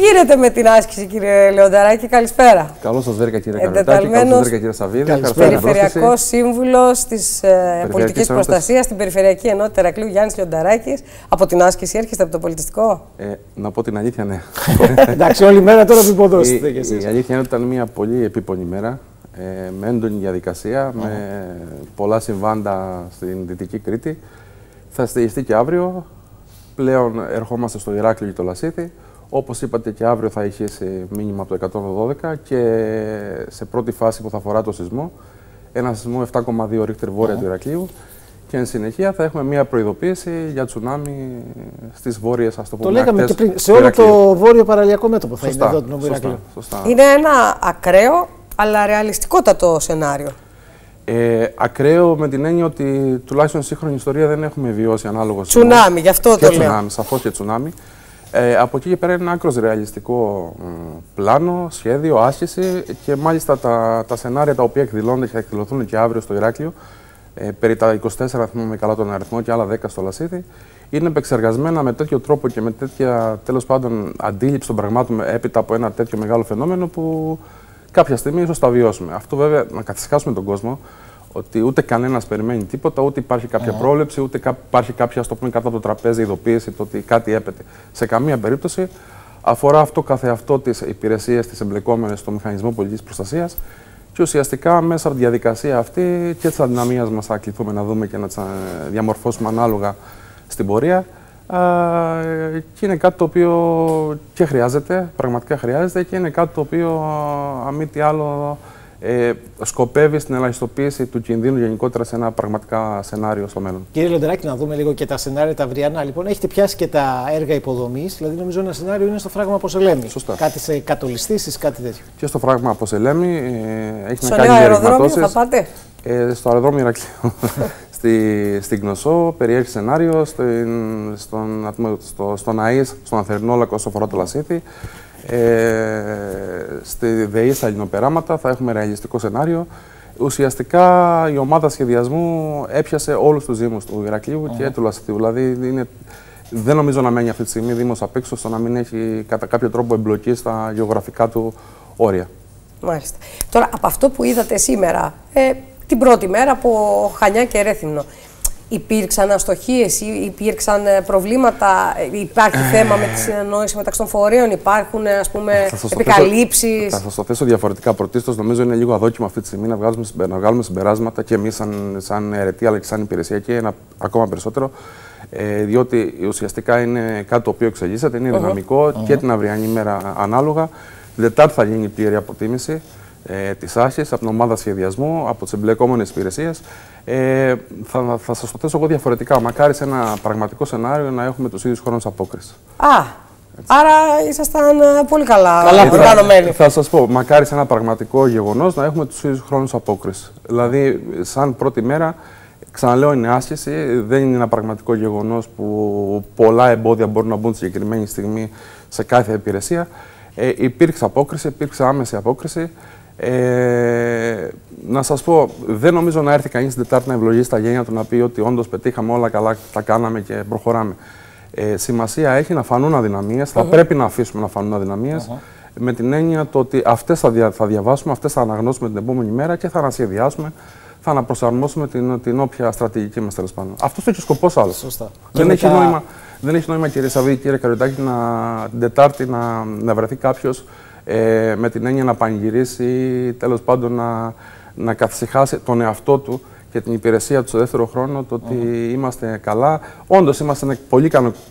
γίνεται με την άσκηση, κύριε Λεονταράκη, καλησπέρα. Καλώς σας βρήκα, κύριε Καρδάκη. Καλώς σας βρήκα, κύριε Σαββίδη. Περιφερειακός σύμβουλος της ε, πολιτικής προστασίας στην Περιφερειακή Ενότητα Ερακλείου Γιάννης Λεονταράκης. Από την άσκηση έρχεστε από το πολιτιστικό; Ε, να πω την αλήθεια, ναι. Εντάξει, όλη μέρα τώρα που υποδώσετε. Η, η αλήθεια είναι ότι ήταν μια πολύ επίπονη μέρα. Ε, με έντονη διαδικασία, με πολλά συμβάντα στην Δυτική Κρήτη. Θα στηριστεί και αύριο. Πλέον ερχόμαστε στο Ηράκλειο και το Λασίθι. Όπως είπατε και αύριο θα σε μήνυμα από το 112 και σε πρώτη φάση που θα αφορά το σεισμό, ένα σεισμό 7,2 ρίχτερ βόρεια του Ηρακλείου και εν συνεχεία θα έχουμε μια προειδοποίηση για τσουνάμι στις βόρειες, ας το πούμε, Το λέγαμε και πριν, σε όλο το βόρειο παραλιακό μέτωπο θα σωστά, είναι εδώ το σωστά, σωστά. Είναι ένα ακραίο αλλά ρεαλιστικότατο σενάριο. Ε, ακραίο με την έννοια ότι τουλάχιστον σύγχρονη ιστορία δεν έχουμε βιώσει ανάλογο Τσουνάμι, γι' αυτό και το τσουνάμι, λέω. Σαφώς και τσουνάμι. Ε, από εκεί και πέρα είναι ένα άκρος ρεαλιστικό πλάνο, σχέδιο, άσκηση και μάλιστα τα, τα σενάρια τα οποία εκδηλώνονται και θα εκδηλωθούν και αύριο στο Ηράκλειο, ε, περί τα 24 θυμάμαι καλά τον αριθμό και άλλα 10 στο Λασίδι, είναι επεξεργασμένα με τέτοιο τρόπο και με τέτοια τέλος πάντων αντίληψη των πραγμάτων έπειτα από ένα τέτοιο μεγάλο φαινόμενο που κάποια στιγμή ίσως τα βιώσουμε. Αυτό βέβαια να καθισκάσουμε τον κόσμο ότι ούτε κανένας περιμένει τίποτα, ούτε υπάρχει κάποια πρόβλεψη, ούτε υπάρχει κάποια, στο πούμε, κάτω από το τραπέζι ειδοποίηση το ότι κάτι έπεται. Σε καμία περίπτωση αφορά αυτό καθεαυτό τις υπηρεσίες, τις εμπλεκόμενες στο μηχανισμό πολιτικής προστασίας και ουσιαστικά μέσα από τη διαδικασία αυτή και της αδυναμίας μας θα κληθούμε να δούμε και να τις διαμορφώσουμε ανάλογα στην πορεία. Και είναι κάτι το οποίο και χρειάζεται, πραγματικά χρειάζεται και είναι κάτι το οποίο, αν μη τι άλλο, ε, σκοπεύει στην ελαχιστοποίηση του κινδύνου γενικότερα σε ένα πραγματικά σενάριο στο μέλλον. Κύριε Λοντεράκη, να δούμε λίγο και τα σενάρια τα αυριανά. Λοιπόν, έχετε πιάσει και τα έργα υποδομής. Δηλαδή, νομίζω ένα σενάριο είναι στο φράγμα Ποσελέμη. Σωστά. Κάτι σε κατολιστήσεις, κάτι τέτοιο. Και στο φράγμα Ποσελέμη ε, έχει στο να κάνει με αεροδρόμιο θα πάτε; Ε, στο αεροδρόμιο Ηρακλείου. στη, στην Γνωσό, περιέχει σενάριο, στην, στον, στο, στον ΑΕΣ, στον Αθερινόλακο όσο αφορά το Λασίθι. Ε, στη ΔΕΗ στα λινοπεράματα θα έχουμε ρεαλιστικό σενάριο. Ουσιαστικά η ομάδα σχεδιασμού έπιασε όλους τους Δήμους του Ηρακλείου και του Λασιθίου. Δηλαδή είναι, δεν νομίζω να μένει αυτή τη στιγμή Δήμος απ' έξω στο να μην έχει κατά κάποιο τρόπο εμπλοκή στα γεωγραφικά του όρια. Μάλιστα. Τώρα, από αυτό που είδατε σήμερα, ε, την πρώτη μέρα από Χανιά και Ρέθυμνο, Υπήρξαν αστοχίες, υπήρξαν ε, προβλήματα, ε, υπάρχει ε. θέμα με τη συνεννόηση μεταξύ των φορέων, υπάρχουν ας πούμε επικαλύψεις; Θα σας το θέσω διαφορετικά. Πρωτίστως νομίζω είναι λίγο αδόκιμο αυτή τη στιγμή να βγάλουμε, να βγάλουμε συμπεράσματα και εμείς σαν, σαν αιρετή αλλά και σαν υπηρεσία και ένα ακόμα περισσότερο. Ε, διότι ουσιαστικά είναι κάτι το οποίο εξελίσσεται, είναι δυναμικό και την αυριανή μέρα ανάλογα. Δετάρτη θα γίνει πλήρη αποτίμηση ε, τη άρχη, από την ομάδα σχεδιασμού, από τις εμπλεκόμενες υπηρεσίες. Ε, θα, θα σας το θέσω εγώ διαφορετικά. Μακάρι σε ένα πραγματικό σενάριο να έχουμε τους ίδιους χρόνους απόκρισης. Α, Άρα ήσασταν ε, πολύ καλά, καλά Θα σας πω, μακάρι σε ένα πραγματικό γεγονός να έχουμε τους ίδιους χρόνους απόκρισης. Δηλαδή, σαν πρώτη μέρα, ξαναλέω, είναι άσκηση. Δεν είναι ένα πραγματικό γεγονός που πολλά εμπόδια μπορούν να μπουν στη συγκεκριμένη στιγμή σε κάθε υπηρεσία. Ε, υπήρξε απόκριση, υπήρξε άμεση απόκριση. Ε, να σας πω, δεν νομίζω να έρθει κανείς την Τετάρτη να ευλογήσει τα γένεια του να πει ότι όντως πετύχαμε όλα καλά, τα κάναμε και προχωράμε. Ε, σημασία έχει να φανούν αδυναμίες, θα πρέπει να αφήσουμε να φανούν αδυναμίες. Με την έννοια το ότι αυτές θα, δια, θα διαβάσουμε, αυτές θα αναγνώσουμε την επόμενη μέρα και θα ανασχεδιάσουμε, θα αναπροσαρμόσουμε την, την όποια στρατηγική μας τέλος πάντων. Αυτός είναι και ο σκοπός άλλος. Δεν, έχει νόημα, δεν έχει νόημα, κύριε Σαββίδη, κύριε Καριωτάκη, να, την Τετάρτη να, να βρεθεί κάποιος ε, με την έννοια να πανηγυρίσει ή τέλος πάντων να, να καθησυχάσει τον εαυτό του και την υπηρεσία του στο δεύτερο χρόνο, το ότι είμαστε καλά. Όντως είμαστε σε ένα πολύ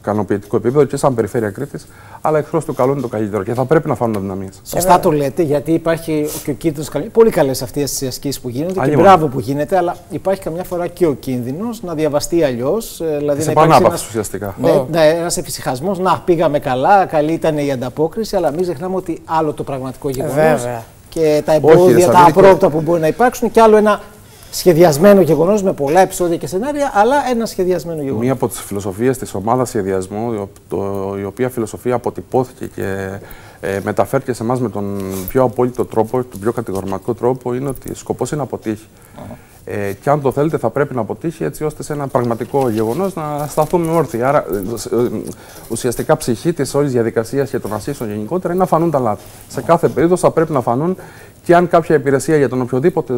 ικανοποιητικό επίπεδο και σαν περιφέρεια Κρήτης, αλλά εχθρός του καλού είναι το καλύτερο και θα πρέπει να φάνουν δυναμίε. Σωστά το λέτε, γιατί υπάρχει και ο κίνδυνος. Πολύ καλές αυτές τις ασκήσεις που γίνονται και μπράβο που γίνεται, αλλά υπάρχει καμιά φορά και ο κίνδυνος να διαβαστεί αλλιώς. Ε, δηλαδή σε επανάπαυσης ουσιαστικά. Ναι, ναι, ένας εφησυχασμός. Να, πήγαμε καλά, καλή ήταν η ανταπόκριση, αλλά μην ξεχνάμε ότι άλλο το πραγματικό γεγονός και τα εμπόδια, τα απρόπτα που μπορεί να υπάρξουν και άλλο ένα σχεδιασμένο γεγονός με πολλά επεισόδια και σενάρια, αλλά ένα σχεδιασμένο γεγονός. Μία από τις φιλοσοφίες της ομάδας σχεδιασμού, η οποία φιλοσοφία αποτυπώθηκε και ε, μεταφέρθηκε σε εμάς με τον πιο απόλυτο τρόπο, τον πιο κατηγορηματικό τρόπο, είναι ότι σκοπός είναι να αποτύχει. Ε, και αν το θέλετε, θα πρέπει να αποτύχει έτσι ώστε σε ένα πραγματικό γεγονός να σταθούμε όρθιοι. Άρα, ε, ε, ουσιαστικά ψυχή της όλης διαδικασίας και των ασύσεων γενικότερα είναι να φανούν τα λάθη. Σε κάθε περίπτωση θα πρέπει να φανούν και αν κάποια υπηρεσία για τον οποιοδήποτε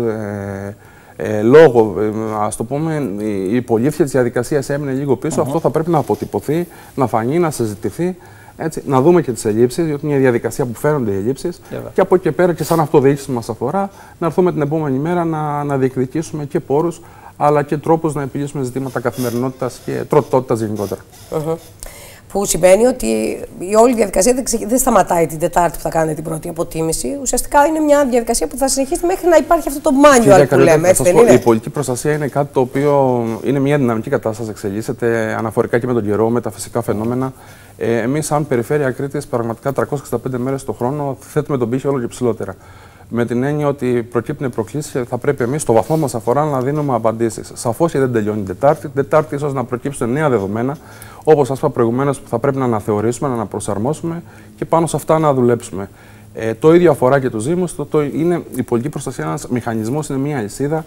ε, λόγο, ας το πούμε, η υπολήφθεια της διαδικασίας έμεινε λίγο πίσω, αυτό θα πρέπει να αποτυπωθεί, να φανεί, να συζητηθεί. Έτσι, να δούμε και τις ελλείψεις, διότι είναι μια διαδικασία που φέρονται οι ελλείψεις. Και από εκεί και πέρα, και σαν αυτοδιοίκηση μας αφορά, να έρθουμε την επόμενη μέρα να, να διεκδικήσουμε και πόρους, αλλά και τρόπους να επιλύσουμε ζητήματα καθημερινότητας και τροτότητας γενικότερα. Που σημαίνει ότι η όλη διαδικασία δεν, δεν σταματάει την Τετάρτη που θα κάνετε την πρώτη αποτίμηση. Ουσιαστικά είναι μια διαδικασία που θα συνεχίσει μέχρι να υπάρχει αυτό το manual που λέμε. Έτσι, δεν είναι. Η πολιτική προστασία είναι κάτι το οποίο είναι μια δυναμική κατάσταση, εξελίσσεται αναφορικά και με τον καιρό, με τα φυσικά φαινόμενα. Ε, Εμείς, σαν περιφέρεια Κρήτης, πραγματικά 365 μέρες το χρόνο θέτουμε τον πύχη όλο και ψηλότερα. Με την έννοια ότι προκύπτουν προκλήσεις θα πρέπει εμείς, στο βαθμό μας αφορά, να δίνουμε απαντήσεις. Σαφώς και δεν τελειώνει την Τετάρτη. Την Τετάρτη, ίσως να προκύψουν νέα δεδομένα, όπως σας είπα προηγουμένως, που θα πρέπει να αναθεωρήσουμε, να αναπροσαρμόσουμε και πάνω σε αυτά να δουλέψουμε. Ε, το ίδιο αφορά και τους Δήμους. Το, το, είναι η πολιτική προστασία ένας μηχανισμός, είναι μια αλυσίδα,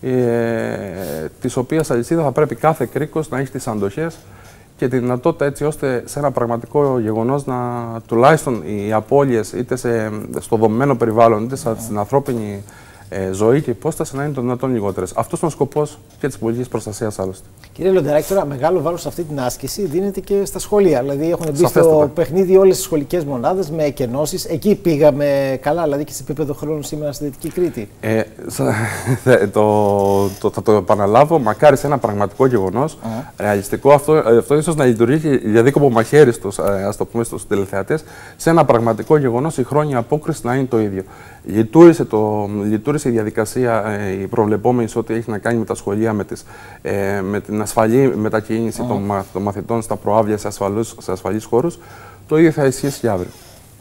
ε, της οποίας αλυσίδα θα πρέπει κάθε κρίκος να έχει τις αντοχές και τη δυνατότητα έτσι ώστε σε ένα πραγματικό γεγονός να τουλάχιστον οι απώλειες είτε σε, στο δομημένο περιβάλλον είτε στην ανθρώπινη ε, ζωή και υπόσταση να είναι το δυνατόν λιγότερες. Αυτός είναι ο σκοπός και της πολιτικής προστασίας άλλωστε. Κύριε Λοντεράκη, τώρα μεγάλο βάρος σε αυτή την άσκηση δίνεται και στα σχολεία. Δηλαδή έχουν μπει στο παιχνίδι όλες τις σχολικές μονάδες με εκενώσεις. Εκεί πήγαμε καλά, δηλαδή και σε επίπεδο χρόνου σήμερα στη Δυτική Κρήτη. Ε, το, το, θα το επαναλάβω, μακάρι σε ένα πραγματικό γεγονός, ρεαλιστικό, αυτό, αυτό ίσως να λειτουργεί για δίκοπο μαχαίρι στου ε, το πούμε στους τηλεθεατές, σε ένα πραγματικό γεγονός η χρόνια απόκριση να είναι το ίδιο. Λειτουργήσε, το, λειτουργήσε η διαδικασία ε, η προβλεπόμενη σε ό,τι έχει να κάνει με τα σχολεία, με, τις, ε, με την ασφαλή μετακίνηση των, των, μαθητών στα προάβλια σε, ασφαλούς, σε ασφαλείς χώρους. Το ίδιο θα ισχύσει και αύριο.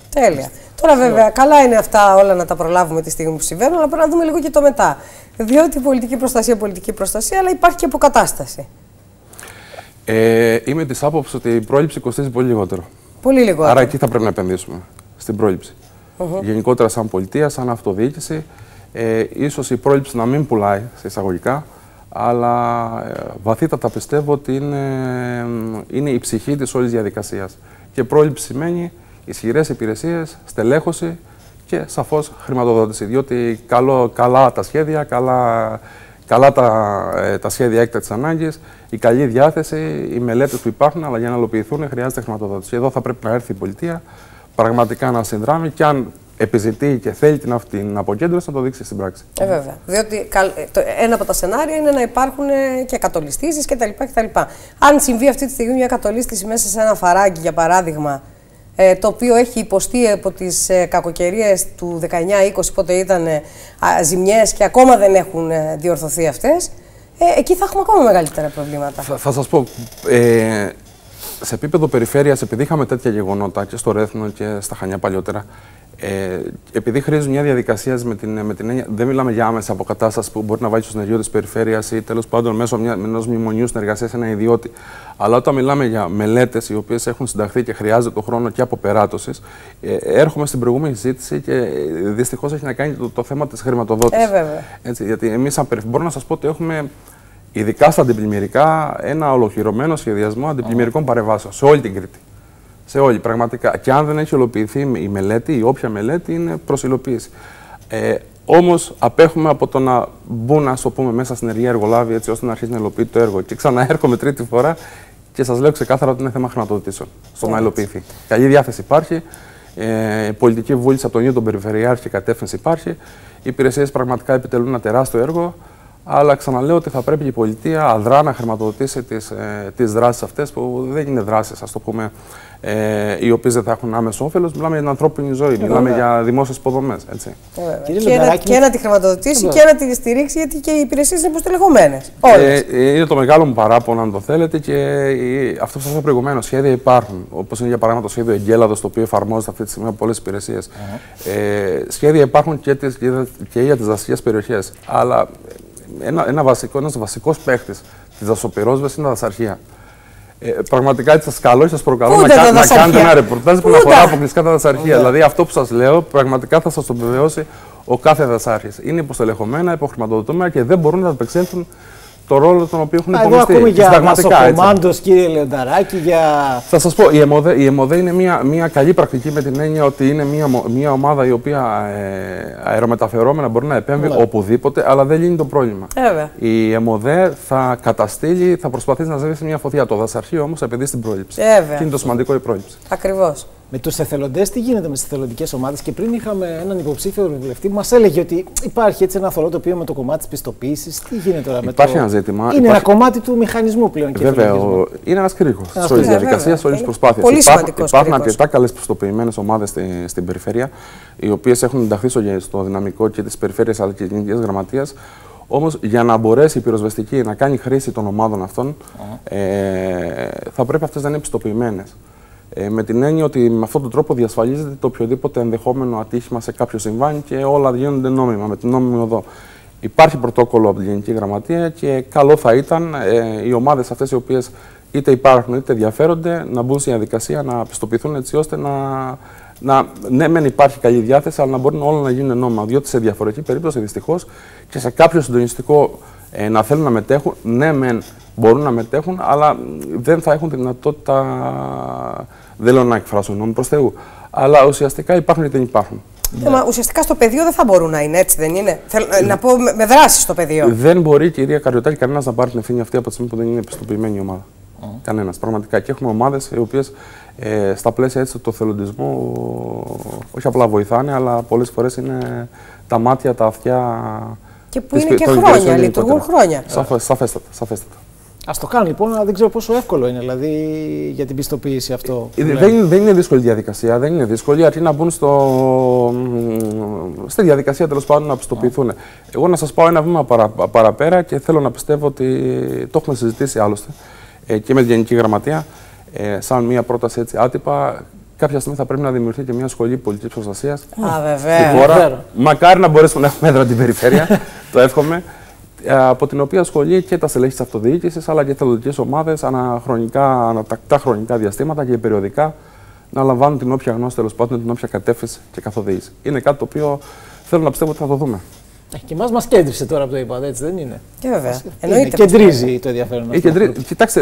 Τέλεια. Τώρα βέβαια, καλά είναι αυτά όλα να τα προλάβουμε τη στιγμή που συμβαίνουν, αλλά πρέπει να δούμε λίγο και το μετά. Διότι πολιτική προστασία, πολιτική προστασία, αλλά υπάρχει και αποκατάσταση. Ε, είμαι της άποψης ότι η πρόληψη κοστίζει πολύ λιγότερο. Πολύ λιγότερο. Άρα εκεί θα πρέπει να επενδύσουμε, στην πρόληψη. Uh Γενικότερα, σαν πολιτεία, σαν αυτοδιοίκηση, ε, ίσως η πρόληψη να μην πουλάει σε εισαγωγικά, αλλά ε, βαθύτατα πιστεύω ότι είναι, είναι η ψυχή της όλης διαδικασίας. Και πρόληψη σημαίνει ισχυρές υπηρεσίες, στελέχωση και σαφώς χρηματοδότηση. Διότι καλό, καλά τα σχέδια, καλά, καλά τα, ε, τα σχέδια έκτακτης ανάγκης, η καλή διάθεση, οι μελέτες που υπάρχουν, αλλά για να υλοποιηθούν χρειάζεται χρηματοδότηση. Εδώ θα πρέπει να έρθει η πολιτεία πραγματικά να συνδράμει και αν επιζητεί και θέλει την, την αποκέντρωση να το δείξει στην πράξη. Ε, βέβαια. Διότι το, ένα από τα σενάρια είναι να υπάρχουν ε, και κατολιστήσει κτλ, κτλ. Αν συμβεί αυτή τη στιγμή μια κατολίστηση μέσα σε ένα φαράγγι, για παράδειγμα, ε, το οποίο έχει υποστεί από τις ε, κακοκαιρίες του 19-20, πότε ήταν ε, ζημιές και ακόμα δεν έχουν ε, διορθωθεί αυτές, ε, εκεί θα έχουμε ακόμα μεγαλύτερα προβλήματα. Θα, θα σας πω. Ε, σε επίπεδο περιφέρειας, επειδή είχαμε τέτοια γεγονότα και στο Ρέθνο και στα Χανιά παλιότερα, ε, επειδή χρήζουν μια διαδικασία με την, με την έννοια, δεν μιλάμε για άμεση αποκατάσταση που μπορεί να βάλει στο συνεργείο της περιφέρειας ή τέλος πάντων μέσω ενός μνημονίου συνεργασίας ένα ιδιώτη. Αλλά όταν μιλάμε για μελέτες οι οποίες έχουν συνταχθεί και χρειάζεται το χρόνο και αποπεράτωσης, ε, έρχομαι στην προηγούμενη συζήτηση και ε, δυστυχώς έχει να κάνει το, το θέμα της χρηματοδότησης. Ε, βέβαια. Έτσι, γιατί εμείς, σαν περιφέρεια, μπορώ να σας πω ότι έχουμε ειδικά στα αντιπλημμυρικά ένα ολοκληρωμένο σχεδιασμό αντιπλημμυρικών παρεμβάσεων σε όλη την Κρήτη. Σε όλη, πραγματικά. Και αν δεν έχει ολοποιηθεί η μελέτη, η όποια μελέτη είναι προς υλοποίηση. Ε, Όμως απέχουμε από το να μπουν, ας το πούμε, μέσα στην ενεργεία εργολάβη έτσι ώστε να αρχίσει να υλοποιεί το έργο. Και ξαναέρχομαι τρίτη φορά και σας λέω ξεκάθαρα ότι είναι θέμα χρηματοδοτήσεων στο να υλοποιηθεί. Καλή διάθεση υπάρχει. Ε, πολιτική βούληση από τον ίδιο τον Περιφερειάρχη κατεύθυνση υπάρχει. Οι υπηρεσίες πραγματικά επιτελούν ένα τεράστιο έργο. Αλλά ξαναλέω ότι θα πρέπει η πολιτεία αδρά να χρηματοδοτήσει τις ε, τις δράσεις αυτές που δεν είναι δράσεις, ας το πούμε, ε, οι οποίες δεν θα έχουν άμεσο όφελος. Μιλάμε για την ανθρώπινη ζωή, ε, μιλάμε για δημόσιες υποδομές. Και, να, και να τη χρηματοδοτήσει και να τη στηρίξει, γιατί και οι υπηρεσίες είναι υποστελεγωμένε. Ε, είναι το μεγάλο μου παράπονο, αν το θέλετε, και αυτό που σας είπα προηγουμένως. Σχέδια υπάρχουν. Όπως είναι για παράδειγμα το σχέδιο Εγκέλαδος, το οποίο εφαρμόζεται αυτή τη στιγμή από πολλές υπηρεσίες. Ε, σχέδια υπάρχουν και, τις, και για τις δασικές περιοχές. Αλλά ένα, ένα βασικό, ένας βασικός παίχτης της δασοπυρόσβεσης είναι τα δασαρχεία. Ε, πραγματικά έτσι σας καλώ ή σας προκαλώ να, κα, να κάνετε ένα ρεπορτάζ που να αφορά αποκλειστικά τα δασαρχεία. Δηλαδή αυτό που σας λέω πραγματικά θα σας το βεβαιώσει ο κάθε δασάρχης. Είναι υποστελεχωμένα, υποχρηματοδοτούμενα και δεν μπορούν να απεξέλθουν το ρόλο τον οποίο έχουν υπομειστεί. Εγώ ακούμε για Μασοκομάντο, κύριε Λεονταράκη, για... Θα σας πω, η ΕΜΟΔΕ, η ΕΜΟΔΕ είναι μια, μια καλή πρακτική με την έννοια ότι είναι μια, μια ομάδα η οποία ε, αερομεταφερόμενα μπορεί να επέμβει ναι. οπουδήποτε, αλλά δεν λύνει το πρόβλημα. Έβαια. Η ΕΜΟΔΕ θα καταστήλει, θα προσπαθήσει να σβήσει μια φωτιά. Το δασαρχείο όμως επειδή στην πρόληψη. Έβαια. Και είναι το σημαντικό η πρόληψη. Ακριβώς. Με τους εθελοντές, τι γίνεται με τις εθελοντικές ομάδες; Και πριν είχαμε έναν υποψήφιο βουλευτή που μας έλεγε ότι υπάρχει έτσι ένα θολό τοπίο με το κομμάτι της πιστοποίησης. Τι γίνεται τώρα με υπάρχει το. ένα ζήτημα. Είναι υπάρχει... ένα κομμάτι του μηχανισμού πλέον. Βέβαια, ο... είναι ένας κρίκο τη όλης διαδικασίας, όλης της προσπάθειας. Πολύ Υπάρχουν, υπάρχουν αρκετά καλές πιστοποιημένες ομάδες στη, στην περιφέρεια, οι οποίες έχουν ενταχθεί στο, στο δυναμικό και τη περιφέρεια αλλά και της γενικής γραμματείας. Όμως, για να μπορέσει η πυροσβεστική να κάνει χρήση των ομάδων αυτών, ε, θα πρέπει αυτές να είναι πιστοποιημένες. Ε, με την έννοια ότι με αυτόν τον τρόπο διασφαλίζεται το οποιοδήποτε ενδεχόμενο ατύχημα σε κάποιο συμβάν και όλα γίνονται νόμιμα, με την νόμιμη οδό. Υπάρχει πρωτόκολλο από την Γενική Γραμματεία και καλό θα ήταν ε, οι ομάδες αυτές οι οποίες είτε υπάρχουν είτε ενδιαφέρονται να μπουν στη διαδικασία να πιστοποιηθούν έτσι ώστε να, να. Ναι, μεν υπάρχει καλή διάθεση, αλλά να μπορούν όλα να γίνουν νόμιμα. Διότι σε διαφορετική περίπτωση δυστυχώς και σε κάποιο συντονιστικό ε, να θέλουν να μετέχουν, ναι, μεν μπορούν να μετέχουν, αλλά δεν θα έχουν τη δυνατότητα. Δεν λέω να εκφράσουν νόμο προς Θεού. Αλλά ουσιαστικά υπάρχουν ή δεν υπάρχουν. Ναι. Μα ουσιαστικά στο πεδίο δεν θα μπορούν να είναι έτσι, δεν είναι; Θέλω, ε, να πω με, με δράση στο πεδίο. Δεν μπορεί, κυρία Καριωτάκη, κανένας να πάρει την ευθύνη αυτή από τη στιγμή που δεν είναι επιστοποιημένη η ομάδα. Mm. Κανένας. Πραγματικά. Και έχουμε ομάδες οι οποίες ε, στα πλαίσια έτσι, του θελοντισμού όχι απλά βοηθάνε, αλλά πολλές φορές είναι τα μάτια, τα αυτιά. Και που είναι και χρόνια, λειτουργούν χρόνια. Σαφέστατα. σαφέστατα. Α το κάνουν λοιπόν, αλλά δεν ξέρω πόσο εύκολο είναι δηλαδή, για την πιστοποίηση αυτό. Ε, δεν, είναι, δεν είναι δύσκολη διαδικασία. Δεν είναι δύσκολη, αρκεί να μπουν στο, στη διαδικασία τέλος πάντων να πιστοποιηθούν. Εγώ να σας πάω ένα βήμα παρα, παραπέρα και θέλω να πιστεύω ότι το έχουμε συζητήσει άλλωστε ε, και με τη Γενική Γραμματεία. Ε, σαν μια πρόταση έτσι άτυπα, κάποια στιγμή θα πρέπει να δημιουργηθεί και μια σχολή πολιτικής προστασίας. Α, βέβαια. Μακάρι να μπορέσουμε να έχουμε έδρα την περιφέρεια. το εύχομαι. Ε, από την οποία ασχολεί και τα στελέχη της αυτοδιοίκησης αλλά και θελοντικές ομάδες αναχρονικά, ανατακτά χρονικά διαστήματα και περιοδικά να λαμβάνουν την όποια γνώση, τέλος πάντων, την όποια κατεύθυνση και καθοδήγηση. Είναι κάτι το οποίο θέλω να πιστεύω ότι θα το δούμε. Ε, και εμάς μας κέντρισε τώρα που το είπατε, έτσι δεν είναι; Και βέβαια. Είναι, κεντρίζει το ενδιαφέρον. Ε, κεντρί... Κοιτάξτε,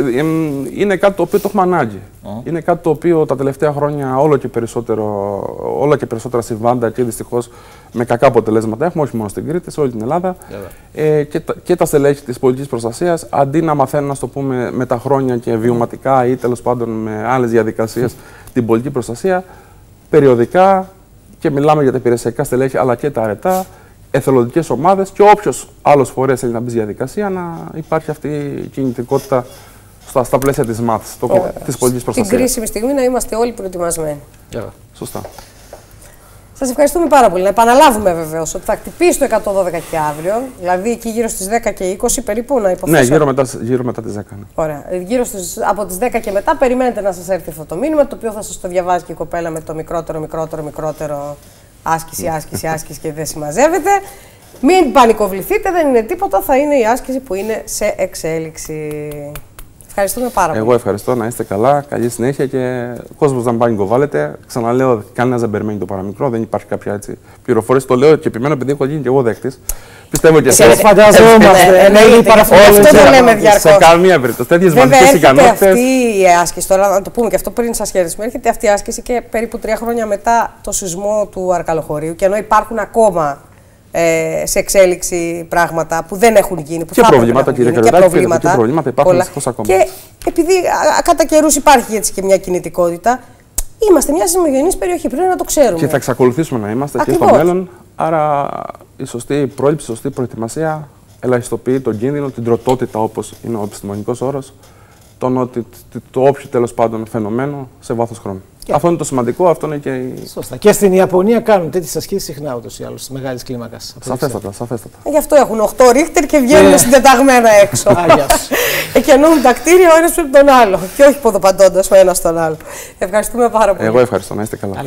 είναι κάτι το οποίο το έχουμε ανάγκη. Oh. Είναι κάτι το οποίο τα τελευταία χρόνια όλο και, περισσότερο, όλο και περισσότερα συμβάντα και δυστυχώς με κακά αποτελέσματα έχουμε, όχι μόνο στην Κρήτη, σε όλη την Ελλάδα. Ε, και, τα, και τα στελέχη της πολιτικής προστασίας, αντί να μαθαίνουν, να το πούμε, με τα χρόνια και βιωματικά ή τέλος πάντων με άλλες διαδικασίες την πολιτική προστασία, περιοδικά και μιλάμε για τα υπηρεσιακά στελέχη αλλά και τα αρετά, εθελοντικές ομάδες και όποιος άλλος φορέας θέλει να μπει στη διαδικασία να υπάρχει αυτή η κινητικότητα στα, στα πλαίσια της ΜΑΤ, της πολιτικής προστασίας. Στην κρίσιμη στιγμή να είμαστε όλοι προετοιμασμένοι. Yeah. Σωστά. Σας ευχαριστούμε πάρα πολύ. Να επαναλάβουμε βεβαίως ότι θα χτυπήσει το 112 και αύριο, δηλαδή εκεί γύρω στις 10 και 20 περίπου να υποθέσω. Ναι, γύρω μετά, γύρω μετά τις 10. Ναι. Ωραία. Γύρω στις, από τις 10 και μετά περιμένετε να σας έρθει αυτό το μήνυμα, το οποίο θα σας το διαβάζει και η κοπέλα με το μικρότερο, μικρότερο, μικρότερο άσκηση, άσκηση, άσκηση και δεν συμμαζεύεται. Μην πανικοβληθείτε, δεν είναι τίποτα, θα είναι η άσκηση που είναι σε εξέλιξη. Ευχαριστούμε πάρα πολύ. Εγώ ευχαριστώ, να είστε καλά, καλή συνέχεια και ο κόσμο να μην πανικοβάλλεται. Ξαναλέω, κανένα δεν περιμένει το παραμικρό, δεν υπάρχει κάποια έτσι πληροφορία. Το λέω και επιμένω επειδή έχω γίνει και εγώ δέκτη. Πιστεύω και εσεί. Φανταζόμαστε. Εννοείται. Αυτό το λέμε διαρκώ. Σε καμία περίπτωση. Τέτοιε βαθμέ ικανότητε. Αυτή η άσκηση, τώρα να το πούμε και αυτό πριν σα χαιρετήσουμε, έρχεται αυτή η άσκηση και περίπου τρία χρόνια μετά το σεισμό του Αρκαλοχωρίου. Και ενώ υπάρχουν ακόμα ε, σε εξέλιξη πράγματα που δεν έχουν γίνει. Που και, προβλήματα, κύριε και προβλήματα, και προβλήματα υπάρχουν ακόμα. Και επειδή κατά καιρούς υπάρχει έτσι και μια κινητικότητα, είμαστε μια συμμεγενή περιοχή. Πρέπει να το ξέρουμε. Και θα εξακολουθήσουμε να είμαστε Ακριβώς. και στο μέλλον. Άρα η σωστή πρόληψη, η σωστή προετοιμασία ελαχιστοποιεί τον κίνδυνο, την τροτότητα όπως είναι ο επιστημονικός όρος, το, το όποιο τέλος πάντων φαινομένο σε βάθος χρόνου. Και αυτό είναι το σημαντικό, αυτό είναι και. Η... Σωστά. Και στην Ιαπωνία κάνουν τέτοιες ασκήσεις συχνά ούτως ή άλλως, της μεγάλης κλίμακας. Σαφέστατα, σαφέστατα. Γι' αυτό έχουν 8 ρίχτερ και βγαίνουν yeah. συντεταγμένα έξω. Εκενούν τα κτίρια ο ένας με τον άλλο. Και όχι ποδοπαντώντας ο ένας τον άλλο. Ευχαριστούμε πάρα πολύ. Εγώ ευχαριστώ, να είστε καλά.